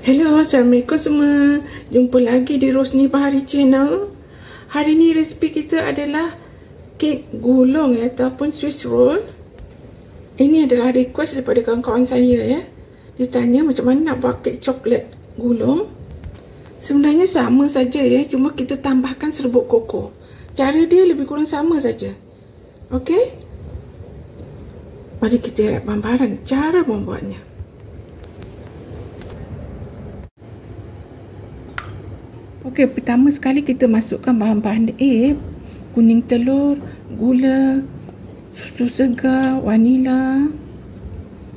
Hello, Assalamualaikum semua. Jumpa lagi di Rosni Bahari Channel. Hari ni resipi kita adalah kek gulung ya, ataupun Swiss roll. Ini adalah request daripada kawan-kawan saya ya. Dia tanya macam mana nak buat kek coklat gulung. Sebenarnya sama saja ya, cuma kita tambahkan serbuk koko. Cara dia lebih kurang sama saja. Okey? Mari kita lihat gambaran cara membuatnya. Okey, pertama sekali kita masukkan bahan-bahan A, kuning telur, gula, susu segar, vanila,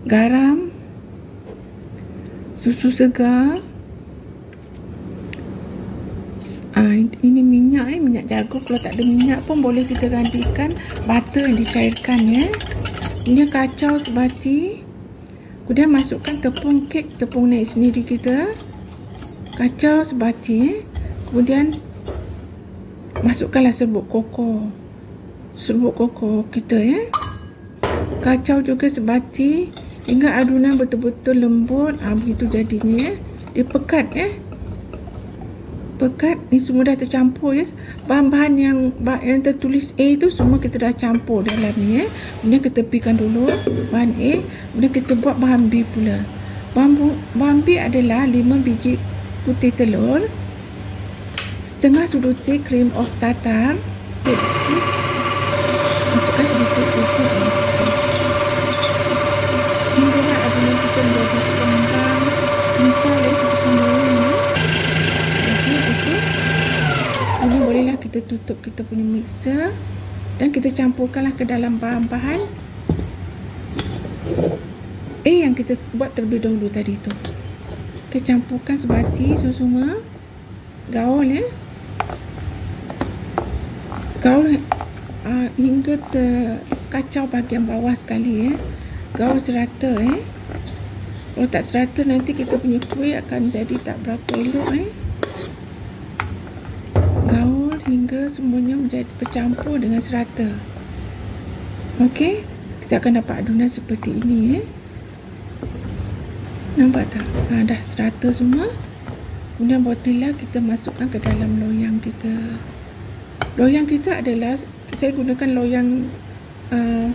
garam, susu segar, Ah, ini minyak eh, minyak jagung. Kalau tak ada minyak pun boleh kita gantikan butter yang dicairkan ya. Ini kacau sebati. Kemudian masukkan tepung kek, tepung naik sendiri kita. Kacau sebati eh. Kemudian masukkanlah serbuk koko. Serbuk koko kita ya. Kacau juga sebati hingga adunan betul-betul lembut. Ah, begitu jadinya ya. Dia pekat ya pekat ni semua dah tercampur ya. Bahan-bahan yang yang tertulis A tu semua kita dah campur dalam ni ya. Kemudian kita tepikan dulu bahan A, kemudian kita buat bahan B pula. Bahan, bahan B adalah 5 biji putih telur, setengah sudu teh krim of tartar, masukkan sedikit sedikit. Hingga adonan kita menjadi kembang kental ya seperti ini Kemudian bolehlah kita tutup kita punya mixer. Dan kita campurkanlah ke dalam bahan-bahan. Eh yang kita buat terlebih dahulu tadi tu. Kita campurkan sebati semua gaul ya. Gaul uh, hingga terkacau bahagian bawah sekali ya. Gaul serata eh. Kalau tak serata nanti kita punya kuih akan jadi tak berapa elok eh hingga semuanya menjadi bercampur dengan serata. Okey, kita akan dapat adunan seperti ini eh. Nampak tak? Ha, dah serata semua. Kemudian botila kita masukkan ke dalam loyang kita. Loyang kita adalah saya gunakan loyang uh,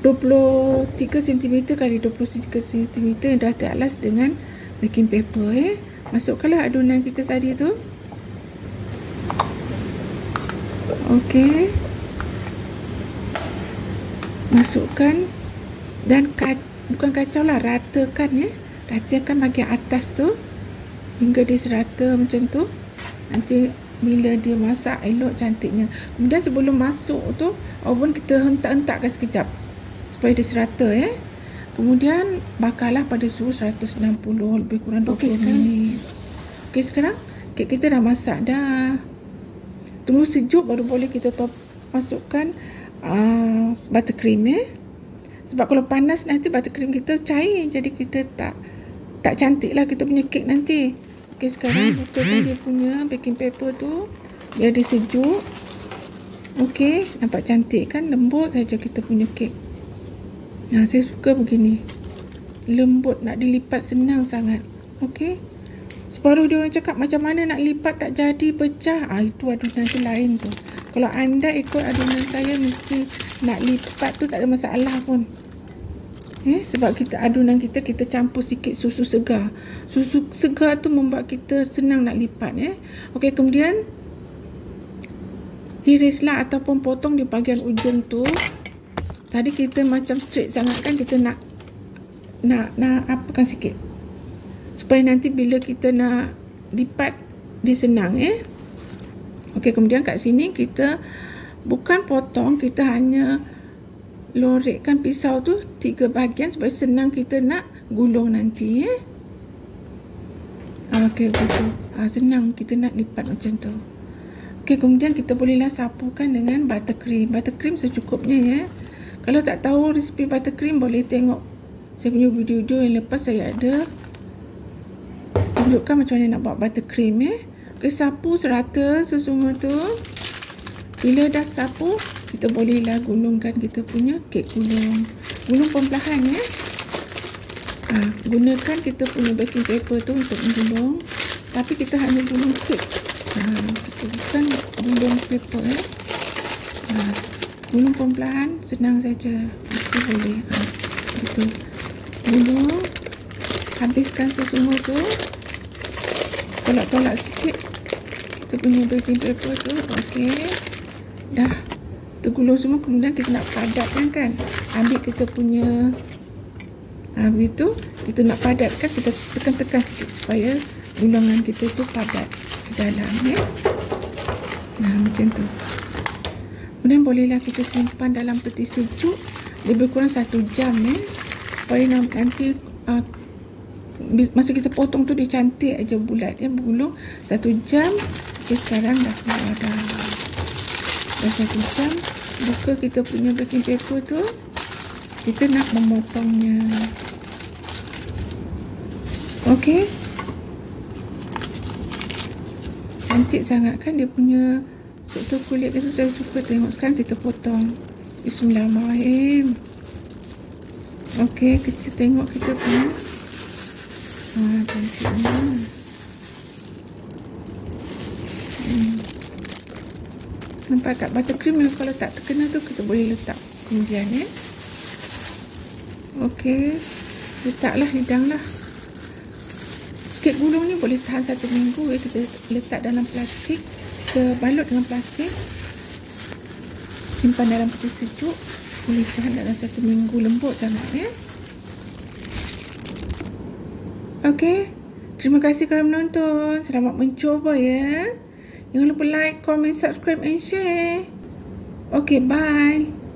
23 cm kali 23 cm yang dah dialas dengan baking paper eh. Masukkanlah adunan kita tadi tu. Okey. Masukkan dan ka, bukan kacau lah ratakan ya. Ratakan bahagian atas tu hingga dia serata macam tu. Nanti bila dia masak elok cantiknya. Kemudian sebelum masuk tu oven kita hentak-hentakkan sekejap supaya dia serata ya. Kemudian bakarlah pada suhu 160 lebih kurang 20 okay, minit. Okey sekarang kek kita dah masak dah. Tunggu sejuk baru boleh kita top masukkan uh, buttercream ya. Sebab kalau panas nanti buttercream kita cair jadi kita tak tak cantik lah kita punya kek nanti. Okey sekarang buka dia punya baking paper tu biar dia sejuk. Okey nampak cantik kan lembut saja kita punya kek. Nah, saya suka begini. Lembut nak dilipat senang sangat. Okey. Separuh dia orang cakap macam mana nak lipat tak jadi pecah. Ah itu adunan tu lain tu. Kalau anda ikut adunan saya mesti nak lipat tu tak ada masalah pun. Eh, sebab kita adunan kita kita campur sikit susu segar. Susu segar tu membuat kita senang nak lipat ya. Eh. Okey, kemudian hirislah ataupun potong di bahagian ujung tu Tadi kita macam straight sangat kan kita nak nak nak apakan sikit. Supaya nanti bila kita nak lipat dia senang eh. Okey kemudian kat sini kita bukan potong kita hanya lorekkan pisau tu tiga bahagian supaya senang kita nak gulung nanti eh. Ah, okey begitu. Ah, senang kita nak lipat macam tu. Okey kemudian kita bolehlah sapukan dengan buttercream. Buttercream secukupnya ya. Kalau tak tahu resipi buttercream boleh tengok saya punya video-video yang lepas saya ada tunjukkan macam mana nak buat buttercream ya. Okay, sapu serata semua tu. Bila dah sapu, kita bolehlah gulungkan kita punya kek gulung. Gulung perlahan ya. ha, gunakan kita punya baking paper tu untuk menggulung tapi kita hanya gulung kek. Ha, kita bukan gulung paper eh. ha, gulung perlahan senang saja. Mesti boleh ha, gitu. Gulung habiskan semua tu. Tolak-tolak sikit kita punya baking paper tu. Ok dah tergulung semua kemudian kita nak padatkan kan ambil kita punya ha, begitu kita nak padatkan kita tekan-tekan sikit supaya gulungan kita tu padat ke dalam ya. Nah macam tu. Kemudian bolehlah kita simpan dalam peti sejuk lebih kurang satu jam ya. Supaya nanti uh, masa kita potong tu dia cantik aja bulat ya bergulung satu jam okay, sekarang dah keluar dah dah satu jam buka kita punya baking paper tu kita nak memotongnya. Okey cantik sangat kan dia punya struktur kulit dia tu? Saya suka tengok sekarang kita potong. Bismillahirrahmanirrahim. Ok kita tengok kita punya. Ha, cantiknya nampak tak buttercream yang kalau tak terkena tu kita boleh letak kemudian ya. Ok letaklah hidang lah. Kek gulung ni boleh tahan satu minggu ya. Kita letak dalam plastik Kita balut dengan plastik. Simpan dalam peti sejuk. Boleh tahan dalam satu minggu Lembut sangat ya. Okay Terima kasih kerana menonton. Selamat mencuba ya Jangan lupa like, comment, subscribe and share. Okay bye